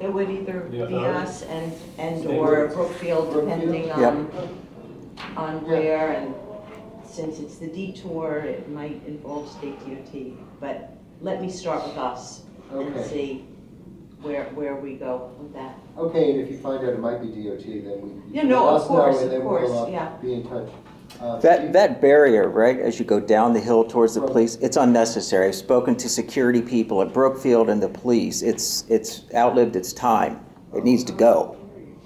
It would either be authority? us and, and or. Brookfield, depending Yep. on, on where, and since it's the detour, it might involve state DOT. But let me start with us and Okay. see where, where we go with that. Okay, and if you find out it might be DOT, then we. Yeah, no, let of us know, course, and then of we'll, course, uh, yeah. Be in touch. Uh, That, that barrier, right, as you go down the hill towards the police, it's unnecessary. I've spoken to security people at Brookfield and the police. It's, it's outlived its time. It needs to go.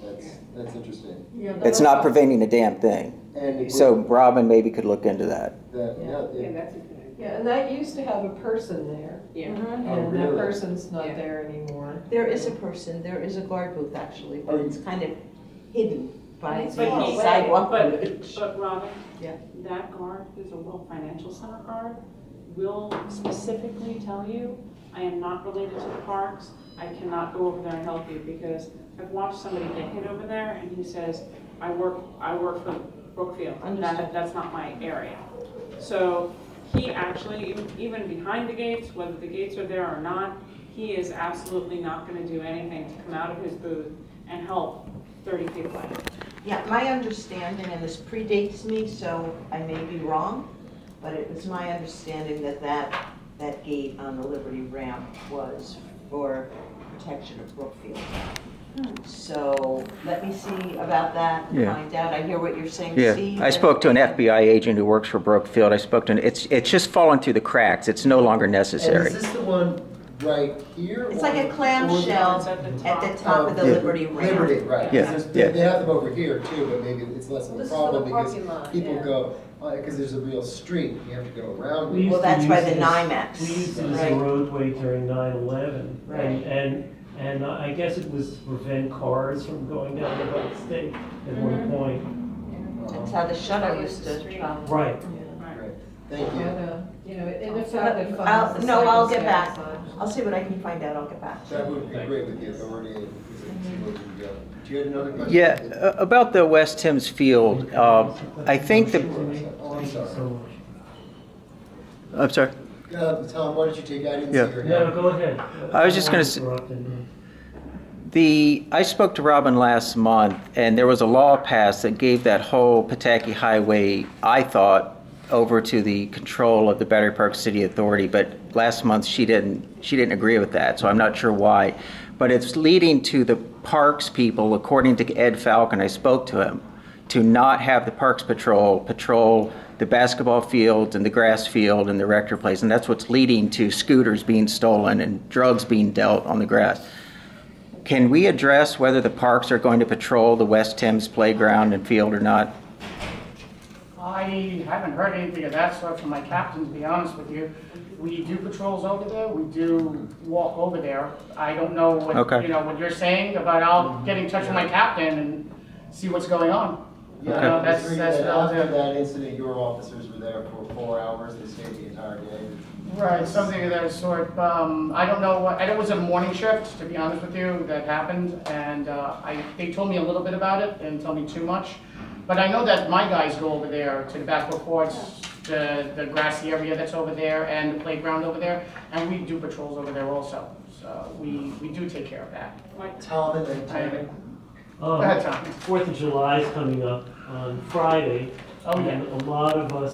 That's, that's interesting. It's not preventing a damn thing. And So Robin maybe could look into that. that- Yeah, yeah, yeah, that's a. Yeah, and that used to have a person there, Yeah. Oh, and that really? person's not Yeah. there anymore. There is a person, there is a guard booth actually, but Oh, it's kind of hidden by It's the far sidewalk. But, bridge. but Robin, Yeah. that guard, who's a World Financial Center guard, will specifically tell you, I am not related to the parks, I cannot go over there and help you, because I've watched somebody get hit over there, and he says, I work, I work for Brookfield, Understood. that, that's not my area. So, he actually, even- even behind the gates, whether the gates are there or not, he is absolutely not gonna do anything to come out of his booth and help thirty feet away. Yeah, my understanding, and this predates me, so I may be wrong, but it was my understanding that that, that gate on the Liberty ramp was for protection of Brookfield. So let me see about that and Yeah. find out. I hear what you're saying, Yeah, Steve. I spoke to an FBI agent who works for Brookfield. I spoke to, an it's, it's just fallen through the cracks. It's no longer And necessary. is this the one right here? It's like a clamshell at the at top. the top of the Yeah. Liberty ramp. Liberty, right. Yeah, There's- yeah. They have them over here too, but maybe it's less of a This is for the problem because parking lot, people yeah. go, because there's a real street, you have to go around We it. Well, to that's by use the it NYMEX, We used it as right. a roadway during 9/11. Right. And, and, and I guess it was to prevent cars from going down the White State at one Mhm. point. That's how the shuttle used to travel. Right. Right. Thank But, you. uh, you know, in So effect, it I'll- the no, I'll cycle get back. side. I'll see what I can find out, I'll get back. That would be great with the authority and see where we can go. Do you have another question? Yeah, uh, about the West Thames Field, uh, I think the, Oh, I'm sorry. so. I'm sorry. Uh, Tom, why don't you take, I didn't see Yeah. your No, hand. go ahead. I was just gonna s- The, I spoke to Robin last month, and there was a law passed that gave that whole Pataki Highway, I thought, over to the control of the Battery Park City Authority, but last month she didn't, she didn't agree with that, so I'm not sure why. But it's leading to the parks people, according to Ed Falcon, I spoke to him, to not have the Parks Patrol patrol the basketball fields and the grass field and the rector place, and that's what's leading to scooters being stolen and drugs being dealt on the grass. Can we address whether the parks are going to patrol the West Thames playground and field or not? I haven't heard anything of that sort from my captain, to be honest with you. We do patrols over there, we do walk over there. I don't know what, Okay. you know, what you're saying, but I'll get in touch with my captain and see what's going on. Yeah, Okay. I That's- agree that's that what I'll after do. that incident, your officers were there for four hours, they stayed the entire day. Right, something of that sort. Um, I don't know what, I know it was a morning shift, to be honest with you, that happened, and, uh, I, they told me a little bit about it, they didn't tell me too much. But I know that my guys go over there to the basketball courts, the, the grassy area that's over there, and the playground over there, and we do patrols over there also. So we, we do take care of that. Tom and then Tammy. Uh, go ahead, Tom. Fourth of July is coming up on Friday. Oh, yeah. And a lot of us